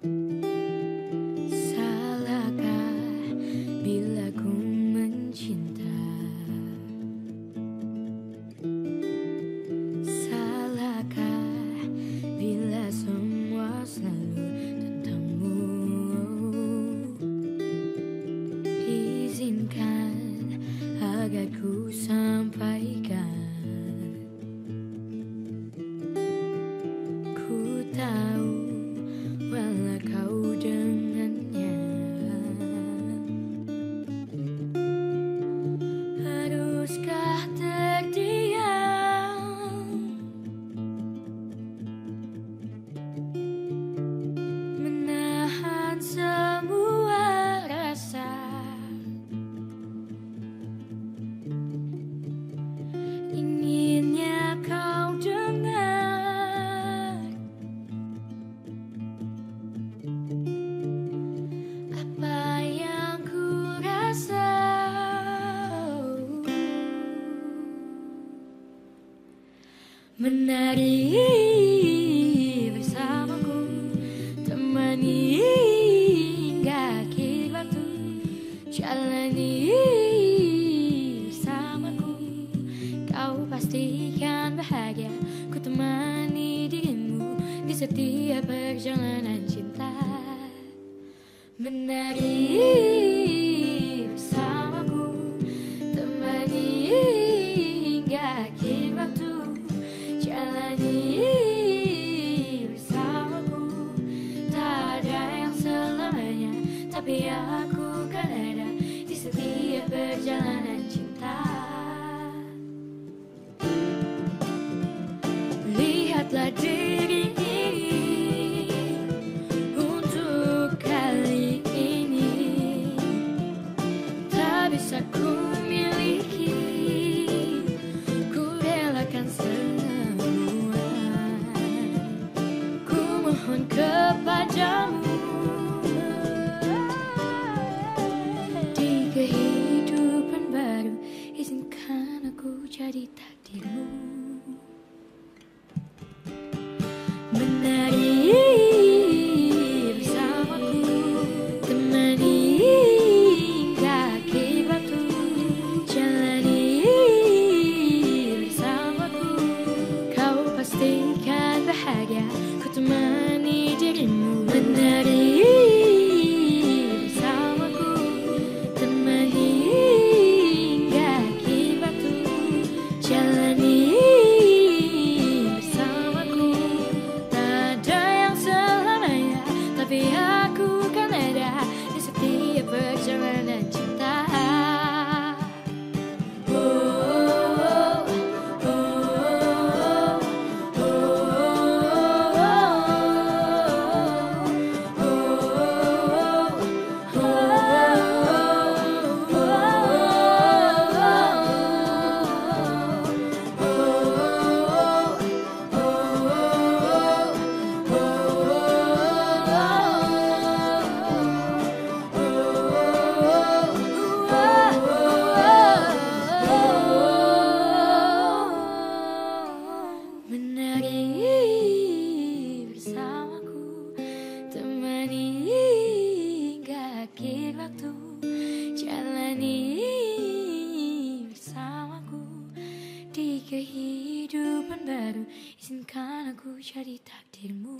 Salahkah bila ku mencinta? Salahkah bila semua selalu tentangmu? Izinkan agar ku sampai menari bersamaku temani hingga akhir waktu. Jalani bersamaku kau pastikan bahagia. Ku temani dirimu di setiap perjalanan cinta. Menari Tapi aku kan ada di setiap perjalanan cinta. Lihatlah 一路。hadirmu